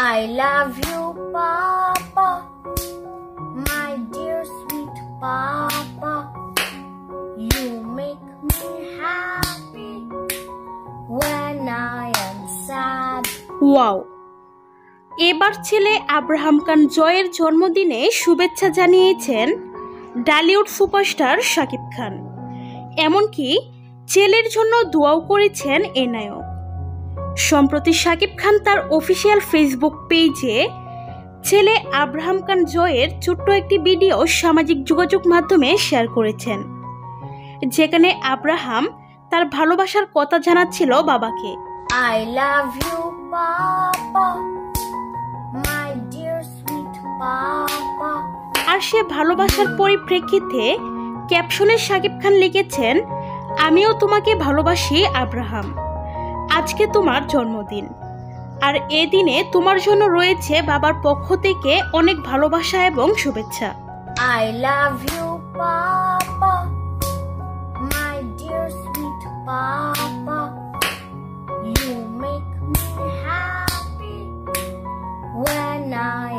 I love you, Papa, my dear sweet Papa. You make me happy when I am sad. Wow এবার ছেলে Abraham খান জয়ের জন্মদিনে শুভেচ্ছা জানিয়েছেন ডালিউড সুপারস্টার শাকিব খান এমনকি ছেলের জন্য দোয়াও করেছেন এ নায়ক সম্প্রতি শাকিব খান তার অফিসিয়াল ফেসবুক পেজে ছেলে আব্রাহাম খান জয়ের ছোট্ট একটি ভিডিও সামাজিক যোগাযোগ মাধ্যমে শেয়ার করেছেন যেখানে আব্রাহাম তার ভালোবাসার কথা জানাচ্ছিল বাবাকে আই লাভ Papa. আর সে ভালোবাসার পরিপ্রেক্ষিতে ক্যাপশনে শাকিব খান লিখেছেন আমিও তোমাকে ভালোবাসি আব্রাহাম আজকে তোমার জন্মদিন। আর এ দিনে তোমার জন্য রয়েছে বাবার পক্ষ থেকে অনেক ভালোবাসা এবং শুভেচ্ছা। I love you papa my dear sweet papa you make me happy when I